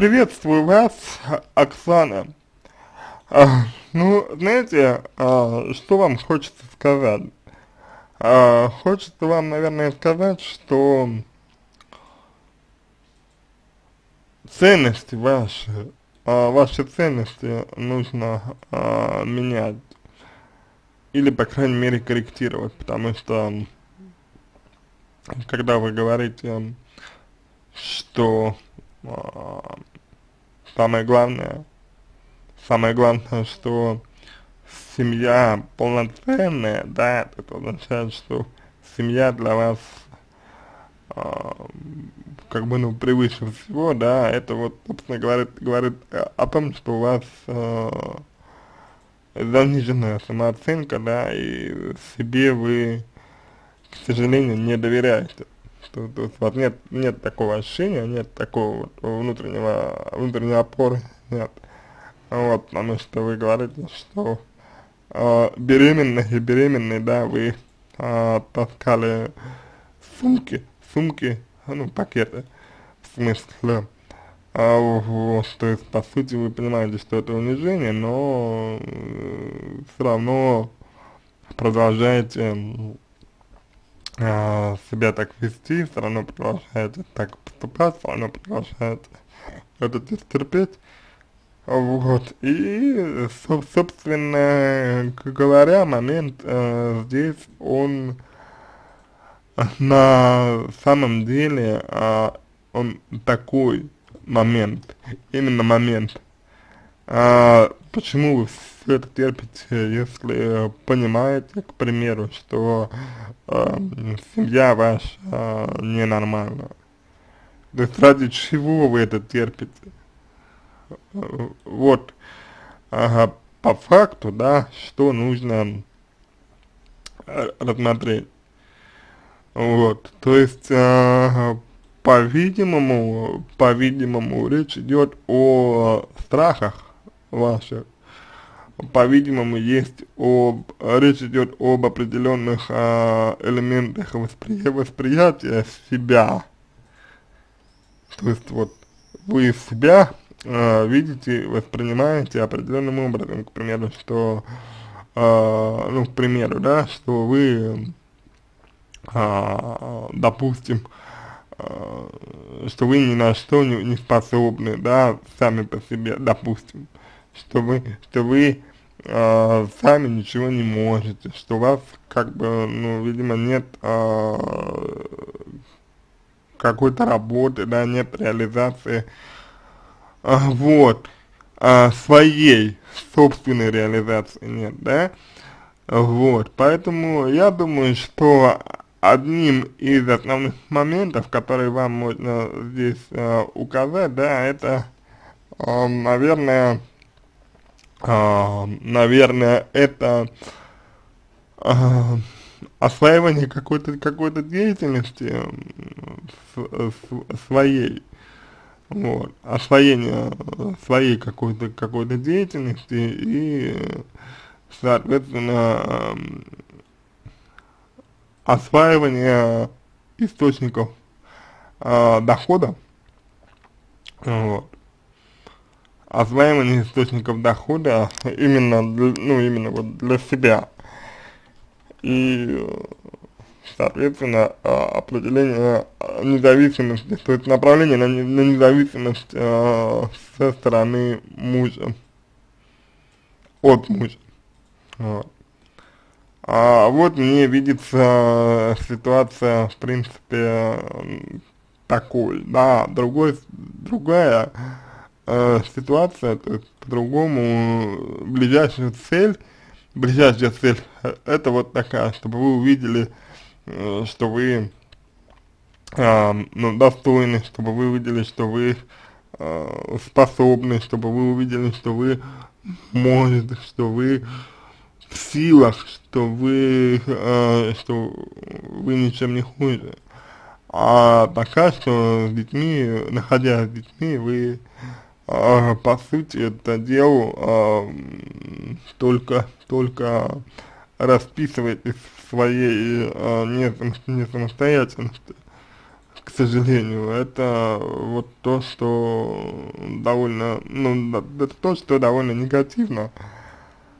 Приветствую вас, Оксана. А, ну, знаете, а, что вам хочется сказать? А, хочется вам, наверное, сказать, что ценности ваши, а, ваши ценности нужно а, менять. Или, по крайней мере, корректировать, потому что, когда вы говорите, что а, самое главное, самое главное, что семья полноценная, да, это означает, что семья для вас а, как бы, ну, превыше всего, да, это вот, собственно, говорит, говорит о том, что у вас а, заниженная самооценка, да, и себе вы, к сожалению, не доверяете. То, то есть вот нет, нет такого ощущения, нет такого вот внутреннего, внутренней опоры, нет. Вот, потому что вы говорите, что э, беременные и беременные, да, вы э, таскали сумки, сумки, ну, пакеты, в смысле, а, вот, то по сути, вы понимаете, что это унижение, но э, все равно продолжаете э, себя так вести, все равно продолжаете так поступать, все равно продолжаете это терпеть. Вот, и, собственно говоря, момент э, здесь, он на самом деле, э, он такой момент, именно момент, почему вы все это терпите, если понимаете, к примеру, что э, семья ваша э, ненормальна, то есть ради чего вы это терпите? вот, ага, по факту, да, что нужно рассмотреть. Вот, то есть, э, по-видимому, по-видимому, речь идет о страхах ваших, по-видимому, есть об, речь идет об определенных э, элементах воспри восприятия себя, то есть вот вы себя э, видите, воспринимаете определенным образом, к примеру, что, э, ну, к примеру, да, что вы, э, допустим, э, что вы ни на что не, не способны, да, сами по себе, допустим, что вы, что вы э, сами ничего не можете, что у вас, как бы, ну, видимо, нет э, какой-то работы, да, нет реализации а, вот, а, своей собственной реализации нет, да, вот, поэтому я думаю, что одним из основных моментов, которые вам можно здесь э, указать, да, это, э, наверное, э, наверное, это э, осваивание какой-то какой-то деятельности э, своей, вот, освоение своей какой-то какой-то деятельности и, соответственно, осваивание источников э, дохода, вот, осваивание источников дохода именно, ну, именно вот для себя, и соответственно, а, определение а, независимости, то есть направление на, на независимость э, со стороны мужа, от мужа. Вот. А вот мне видится ситуация, в принципе, такой, да, другой, другая э, ситуация, то есть по-другому ближайшая цель, ближайшая цель, э, это вот такая, чтобы вы увидели Э, что вы э, ну, достойны, чтобы вы увидели, что вы э, способны, чтобы вы увидели, что вы можете, что вы в силах, что вы, э, что вы ничем не хуже. А пока что с детьми, находясь с детьми, вы по сути это дело э, только, только расписываетесь своей э, не, не самостоятельности, к сожалению, это вот то, что довольно, ну, это то, что довольно негативно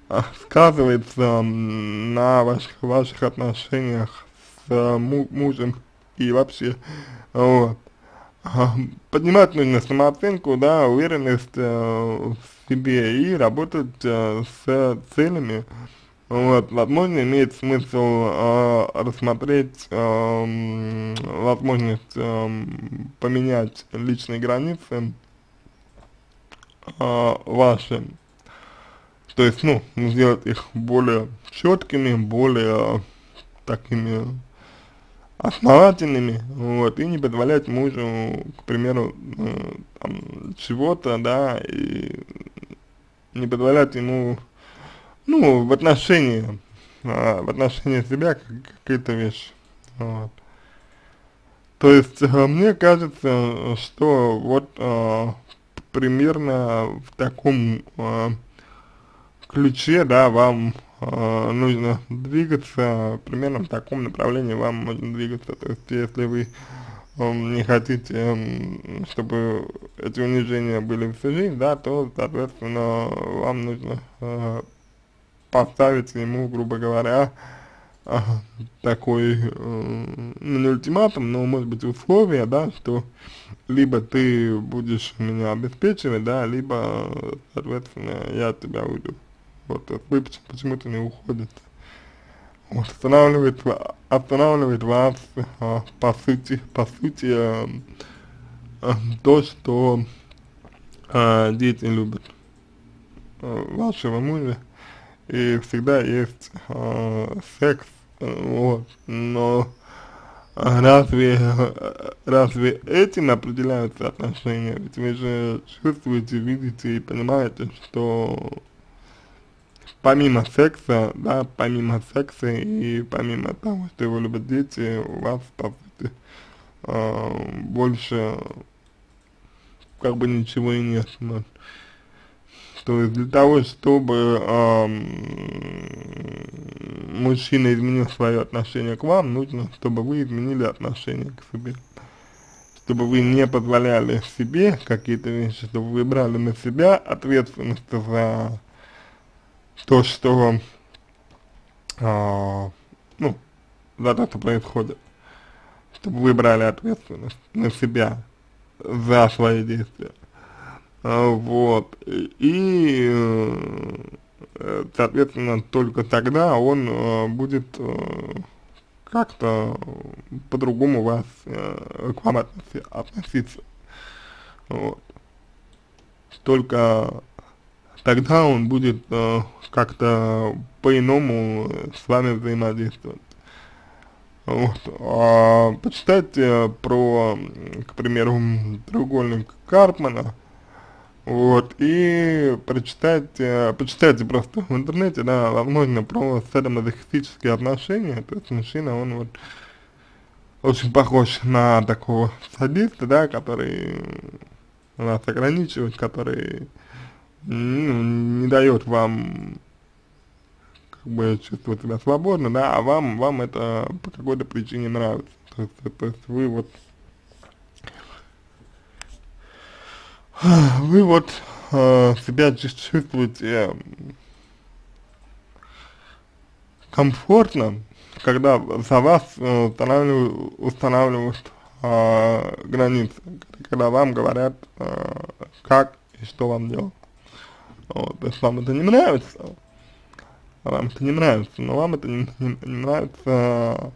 а, сказывается на ваших, ваших отношениях с мужем и вообще, вот. Поднимать нужно самооценку, да, уверенность э, в себе и работать э, с целями, вот, возможно, имеет смысл э, рассмотреть э, возможность э, поменять личные границы э, ваши, то есть, ну, сделать их более четкими, более такими основательными, вот, и не позволять мужу, к примеру, э, чего-то, да, и не позволять ему ну, в отношении, а, в отношении себя какие-то вещи, вот. То есть, а, мне кажется, что вот а, примерно в таком а, ключе, да, вам а, нужно двигаться, примерно в таком направлении вам нужно двигаться, то есть, если вы не хотите, чтобы эти унижения были всю жизнь, да, то, соответственно, вам нужно э, поставить ему, грубо говоря, э, такой, э, ну не ультиматум, но может быть условие, да, что либо ты будешь меня обеспечивать, да, либо, соответственно, я тебя уйду. Вот, вы почему-то не уходите. Вот, останавливает, останавливает вас, а, по сути, по сути, а, а, то, что а, дети любят а, вашего мужа и всегда есть э, секс, вот, но разве, разве этим определяются отношения? Ведь вы же чувствуете, видите и понимаете, что помимо секса, да, помимо секса и помимо того, что его любят дети, у вас, по сути, э, больше как бы ничего и нет. Вот. То есть для того, чтобы эм, мужчина изменил свое отношение к вам, нужно, чтобы вы изменили отношение к себе. Чтобы вы не позволяли себе какие-то вещи, чтобы вы брали на себя ответственность за то, что, э, ну, за то, что происходит. Чтобы вы брали ответственность на себя за свои действия. А, вот, и, э, соответственно, только тогда он э, будет э, как-то по-другому вас, к вам относиться, вот. Только тогда он будет как-то по-иному с вами взаимодействовать. Вот. А, почитайте про, к примеру, треугольник Карпмана, вот, и прочитайте, почитайте просто в интернете, да, возможно, про садомазохистические отношения, то есть мужчина, он вот очень похож на такого садиста, да, который нас ограничивает, который ну, не дает вам как бы чувствовать себя свободно, да, а вам, вам это по какой-то причине нравится. То есть, то есть вы вот вы вот э, себя чувствуете э, комфортно, когда за вас э, устанавливают, устанавливают э, границы, когда вам говорят, э, как и что вам делать. Вот, то вам это не нравится, вам это не нравится, но вам это не, не, не нравится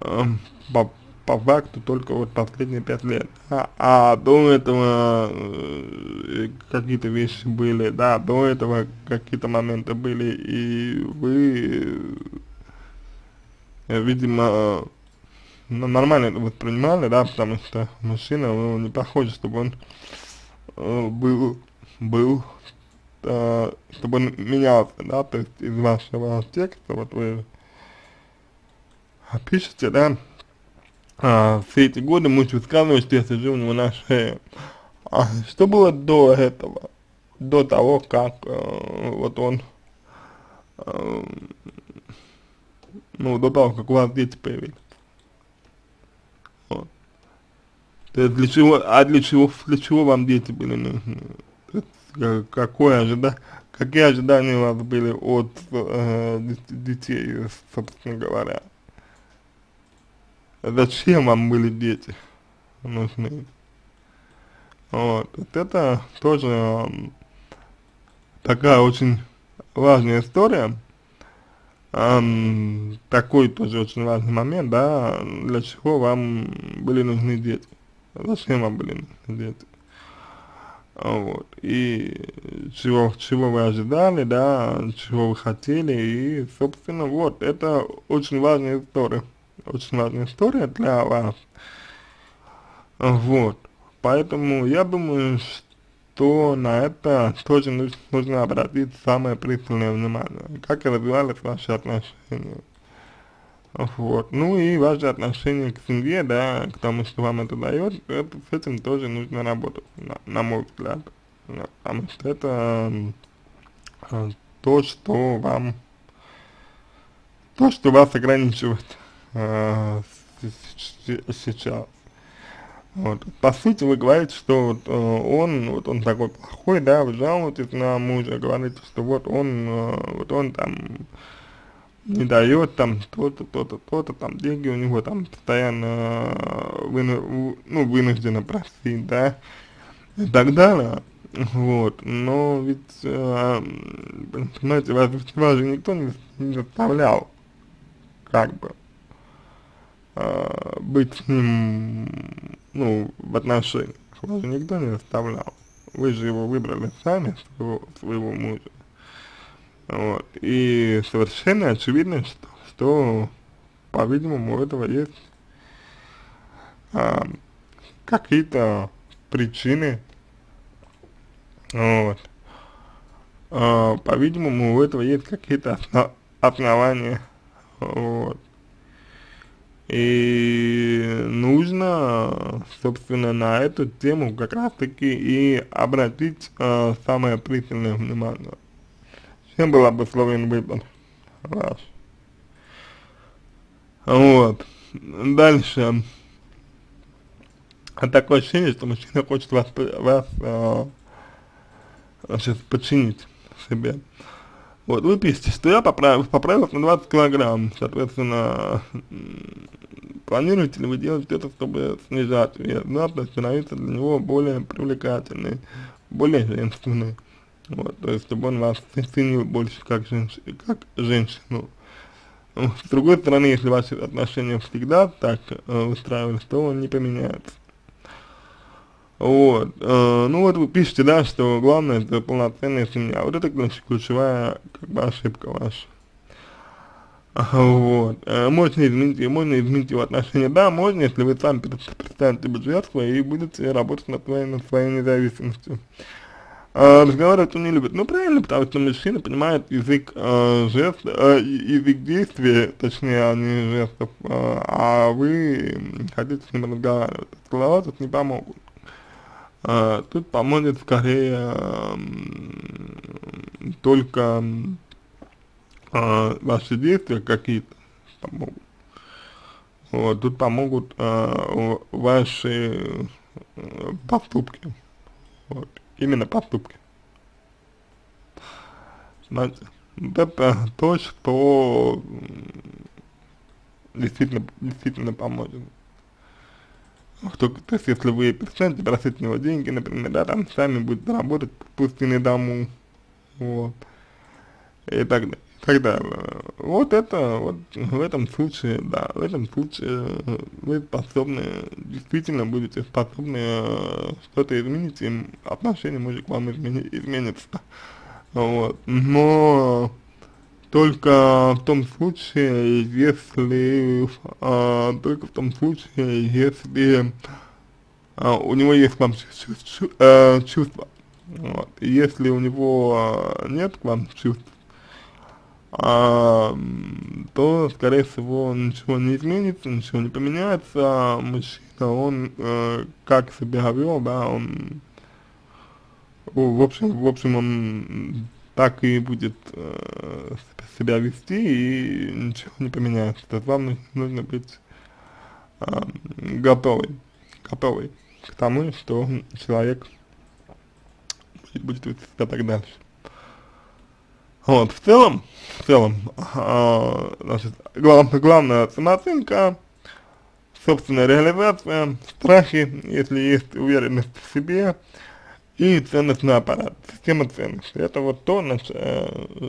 э, по, по факту только вот последние пять лет. А, а до этого э, какие-то вещи были, да, до этого какие-то моменты были, и вы, э, видимо, ну, нормально это воспринимали, да, потому что мужчина, ну, не похоже, чтобы он э, был, был, э, чтобы он менялся, да, то есть из вашего текста, вот вы пишете, да, а, все эти годы муж высказывает, что я сижу у него на шее. А, что было до этого? До того, как э, вот он, э, ну, до того, как у вас дети появились. То есть для чего, а для чего, для чего вам дети были нужны? Есть, какое ожида, какие ожидания у вас были от э, детей, собственно говоря? Зачем вам были дети нужны? Вот, вот это тоже такая очень важная история, эм, такой тоже очень важный момент, да, для чего вам были нужны дети, зачем вам были нужны дети, вот, и чего, чего вы ожидали, да, чего вы хотели, и, собственно, вот, это очень важная история, очень важная история для вас, вот, поэтому я думаю, что то на это тоже нужно обратить самое пристальное внимание, как развивались ваши отношения. Вот. Ну и ваши отношения к семье, да, к тому, что вам это дает, это, с этим тоже нужно работать, на, на мой взгляд. Потому что это э, то, что вам, то, что вас ограничивает э, сейчас. Вот. По сути, вы говорите, что вот, э, он, вот он такой плохой, да, вы жалуетесь на мужа, говорите, что вот он, э, вот он там не дает там то-то, то-то, то-то, там деньги у него там постоянно э, выну, ну, вынуждены просить, да, и так далее. Вот, но ведь, э, понимаете, вас, вас же никто не, не заставлял, как бы, э, быть с ним, ну, в отношениях. Вас же никто не заставлял. Вы же его выбрали сами, своего, своего мужа. Вот. И совершенно очевидно, что, что по-видимому, у этого есть а, какие-то причины. Вот. А, по-видимому, у этого есть какие-то основ основания. Вот. И нужно, собственно, на эту тему как раз таки и обратить э, самое пристальное внимание. Чем был обусловлен выбор ваш? Вот. Дальше. Такое ощущение, что мужчина хочет вас, вас э, сейчас подчинить себе. Вот, вы пишете, что я поправил, поправился на 20 килограмм, соответственно, планируете ли вы делать что-то, чтобы снижать вес, да, становиться для него более привлекательной, более женственной, вот, то есть чтобы он вас ценил больше как, женщ как женщину. С другой стороны, если ваши отношения всегда так э, устраивались, то он не поменяется. Вот, э, ну вот вы пишете, да, что главное это полноценная семья. Вот это значит, ключевая как бы ошибка ваша. Вот, э, можно изменить, можно изменить его отношения, да, можно, если вы сами представите быть жертвой и будете работать над своей, над своей независимостью. Э, разговаривать он не любит, ну правильно, потому что мужчина понимает язык э, жест, э, язык действия, точнее, а не жестов, э, а вы хотите с ним разговаривать, слова тут не помогут. А, тут поможет скорее а, только а, ваши действия какие-то помогут. Вот, тут помогут а, ваши а, поступки. Вот, именно поступки. Вот это то, что действительно, действительно поможет кто, то есть, если вы перестанете просить у него деньги, например, да, там сами будете работать, пусть и дому, вот, и так далее. Так далее. Вот это, вот в этом случае, да, в этом случае вы способны, действительно будете способны э, что-то изменить, и отношение может к вам измени, изменится. Вот. Но только в том случае, если, а, только в том случае, если а, у него есть к вам чувства, а, чувства. Вот. Если у него а, нет к вам чувств, а, то, скорее всего, ничего не изменится, ничего не поменяется, мужчина, он э, как себя вел, да, он, в общем, в общем, он так и будет э, себя вести и ничего не поменяется. То есть вам нужно быть э, готовой, готовой. к тому, что человек будет вести себя так дальше. Вот, в целом, в целом, э, значит, глав, главная самооценка, собственная реализация, страхи, если есть уверенность в себе, и ценностный аппарат, система ценностей. Это вот то, на,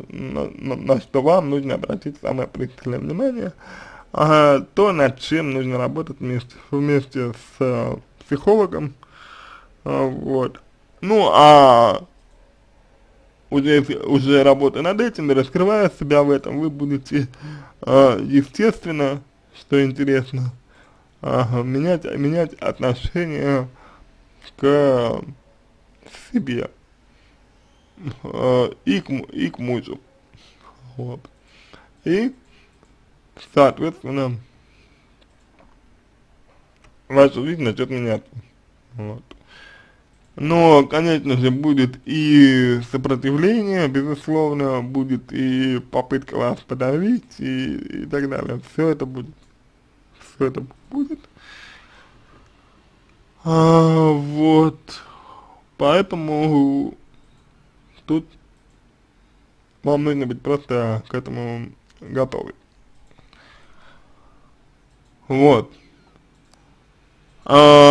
на, на, на что вам нужно обратить самое пристальное внимание, а, то, над чем нужно работать вместе, вместе с а, психологом, а, вот. Ну, а уже, уже работая над этим и раскрывая себя в этом, вы будете, а, естественно, что интересно, а, менять, менять отношение к себе э, и, к, и к мужу. Вот. И, соответственно, ваша жизнь начнет меняться. Вот. Но, конечно же, будет и сопротивление, безусловно, будет и попытка вас подавить, и, и так далее. Все это будет. Все это будет. А, вот. Поэтому тут вам нужно быть просто к этому готовы. Вот. А,